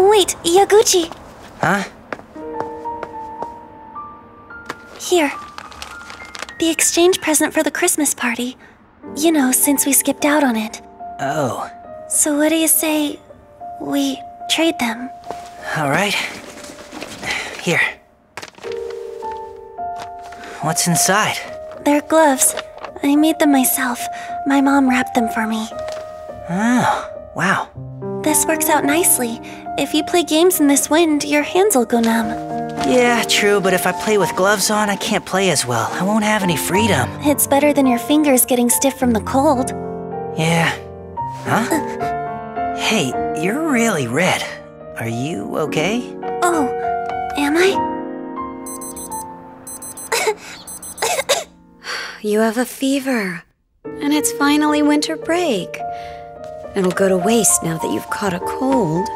Oh, wait, Yaguchi. Huh? Here. The exchange present for the Christmas party. You know, since we skipped out on it. Oh, So what do you say we trade them? all right. Here. What's inside? They're gloves. I made them myself. My mom wrapped them for me. Oh, wow. This works out nicely. If you play games in this wind, your hands will go numb. Yeah, true, but if I play with gloves on, I can't play as well. I won't have any freedom. It's better than your fingers getting stiff from the cold. Yeah. Huh? Hey, you're really red. Are you okay? Oh, am I? You have a fever. And it's finally winter break. It'll go to waste now that you've caught a cold.